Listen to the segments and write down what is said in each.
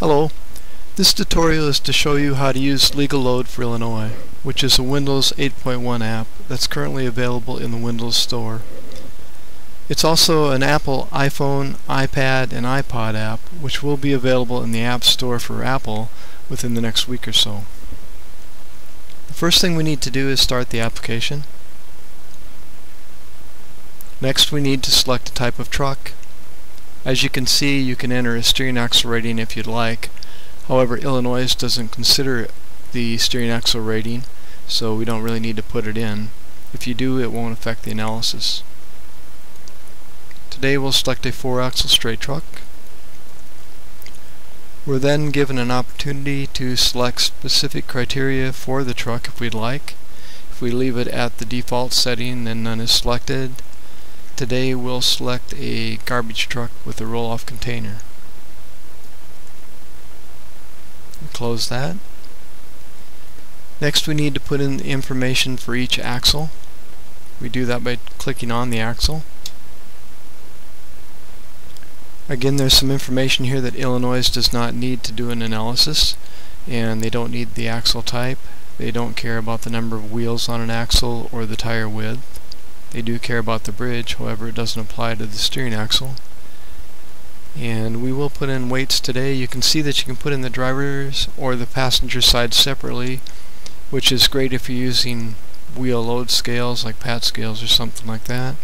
Hello. This tutorial is to show you how to use Legal Load for Illinois, which is a Windows 8.1 app that's currently available in the Windows Store. It's also an Apple iPhone, iPad, and iPod app, which will be available in the App Store for Apple within the next week or so. The first thing we need to do is start the application. Next we need to select a type of truck. As you can see, you can enter a steering axle rating if you'd like. However, Illinois doesn't consider the steering axle rating, so we don't really need to put it in. If you do, it won't affect the analysis. Today we'll select a 4-axle straight truck. We're then given an opportunity to select specific criteria for the truck if we'd like. If we leave it at the default setting, then none is selected. Today we'll select a garbage truck with a roll-off container. Close that. Next we need to put in the information for each axle. We do that by clicking on the axle. Again there's some information here that Illinois does not need to do an analysis and they don't need the axle type. They don't care about the number of wheels on an axle or the tire width. They do care about the bridge, however it doesn't apply to the steering axle. And we will put in weights today. You can see that you can put in the driver's or the passenger side separately, which is great if you're using wheel load scales like pad scales or something like that.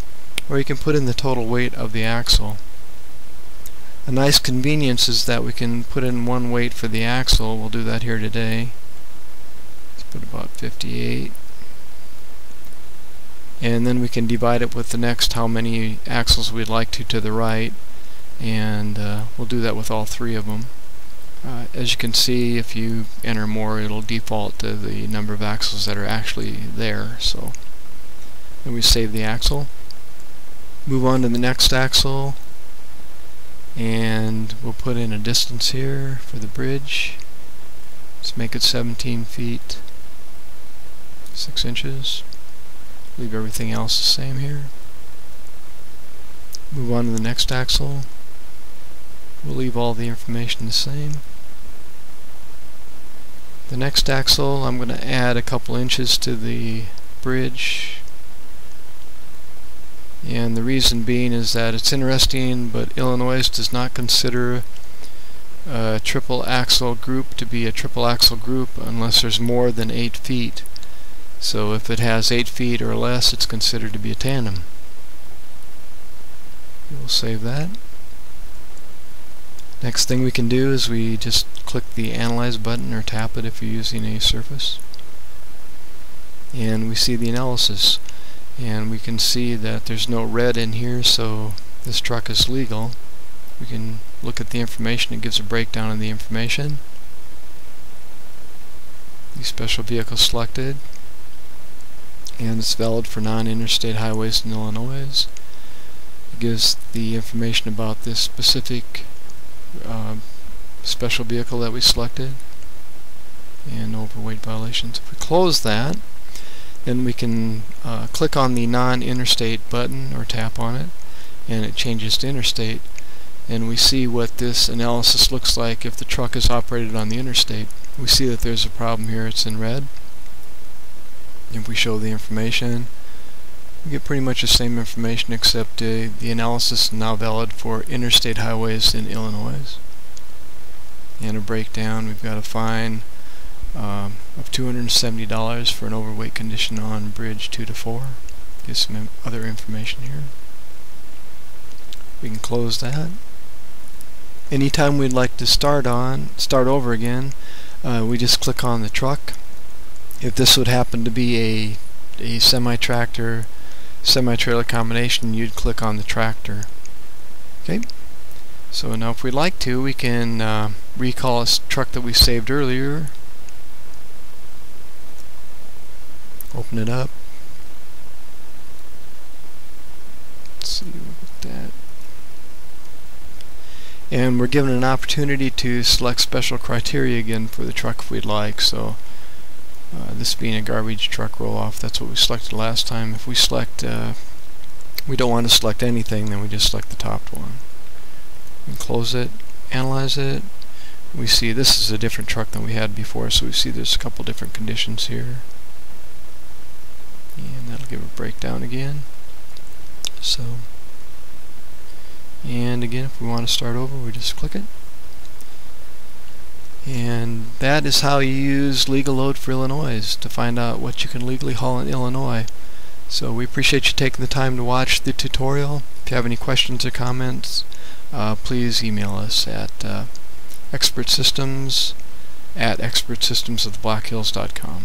Or you can put in the total weight of the axle. A nice convenience is that we can put in one weight for the axle. We'll do that here today. Let's put about 58 and then we can divide it with the next how many axles we'd like to to the right. And uh, we'll do that with all three of them uh, as you can see if you enter more it'll default to the number of axles that are actually there. So then we save the axle. Move on to the next axle. And we'll put in a distance here for the bridge. Let's make it 17 feet. 6 inches Leave everything else the same here. Move on to the next axle. We'll leave all the information the same. The next axle, I'm going to add a couple inches to the bridge. And the reason being is that it's interesting, but Illinois does not consider a triple axle group to be a triple axle group unless there's more than 8 feet. So if it has 8 feet or less, it's considered to be a tandem. We'll save that. Next thing we can do is we just click the Analyze button or tap it if you're using a surface. And we see the analysis. And we can see that there's no red in here, so this truck is legal. We can look at the information. It gives a breakdown of the information. The special vehicle selected and it's valid for non-interstate highways in Illinois. It gives the information about this specific uh, special vehicle that we selected and overweight violations. If we close that, then we can uh, click on the non-interstate button or tap on it and it changes to interstate and we see what this analysis looks like if the truck is operated on the interstate. We see that there's a problem here, it's in red if we show the information we get pretty much the same information except uh, the analysis is now valid for interstate highways in Illinois. And a breakdown we've got a fine um, of $270 for an overweight condition on bridge 2 to 4 get some other information here. We can close that. Anytime we'd like to start on start over again uh, we just click on the truck if this would happen to be a, a semi-tractor semi-trailer combination you'd click on the tractor. Okay? So now if we'd like to we can uh, recall a truck that we saved earlier. Open it up. Let's see what that and we're given an opportunity to select special criteria again for the truck if we'd like so uh, this being a garbage truck roll-off, that's what we selected last time. If we select, uh, we don't want to select anything, then we just select the top one. We close it, analyze it. we see this is a different truck than we had before so we see there's a couple different conditions here and that'll give a breakdown again so and again if we want to start over we just click it and that is how you use legal load for Illinois to find out what you can legally haul in Illinois so we appreciate you taking the time to watch the tutorial if you have any questions or comments uh, please email us at uh, expertsystems at expertsystemsoftheblackhills.com.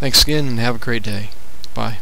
Thanks again and have a great day. Bye.